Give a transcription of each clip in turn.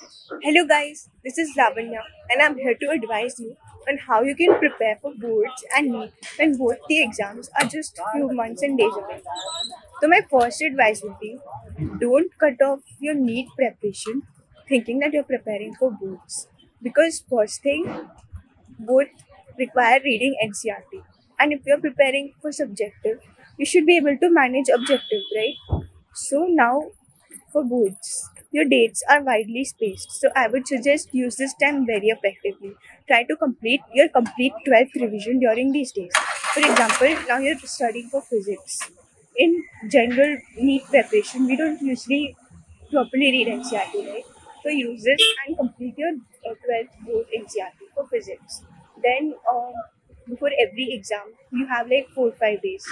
Hello, guys, this is Lavanya, and I'm here to advise you on how you can prepare for boards and NEET when both the exams are just few months and days away. So, my first advice would be don't cut off your NEET preparation thinking that you're preparing for boards because, first thing, both require reading NCERT, and if you're preparing for subjective, you should be able to manage objective, right? So, now for boards. Your dates are widely spaced, so I would suggest use this time very effectively. Try to complete your complete 12th revision during these days. For example, now you're studying for physics. In general NEET preparation, we don't usually properly read NCERT, right? So use this and complete your uh, 12th board NCERT for physics. Then, um, before every exam, you have like 4 5 days.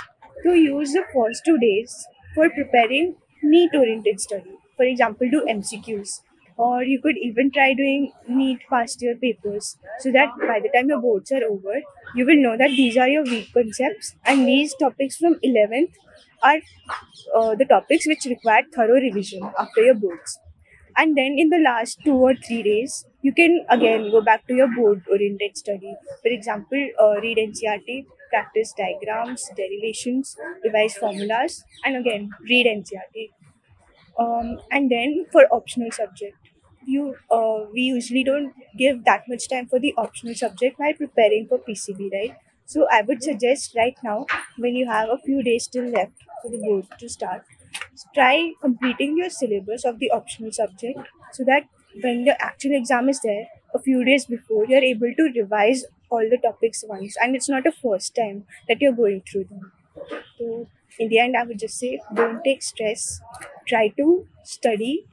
So use the first two days for preparing NEET oriented study. For example, do MCQs. Or you could even try doing NEET past year papers so that by the time your boards are over, you will know that these are your weak concepts and these topics from 11th are uh, the topics which require thorough revision after your boards. And then in the last two or three days, you can again go back to your board oriented study. For example, uh, read NCERT, practice diagrams, derivations, revise formulas, and again read NCERT. Um, and then for optional subject, you uh, we usually don't give that much time for the optional subject while preparing for PCB, right? So I would suggest right now when you have a few days still left for the board to start, try completing your syllabus of the optional subject so that when the actual exam is there a few days before you're able to revise all the topics once and it's not a first time that you're going through them so in the end i would just say don't take stress try to study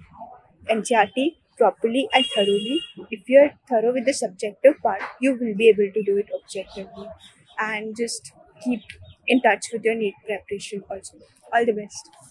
NCERT properly and thoroughly. If you're thorough with the subjective part, you will be able to do it objectively. And just keep in touch with your NEET preparation also. All the best.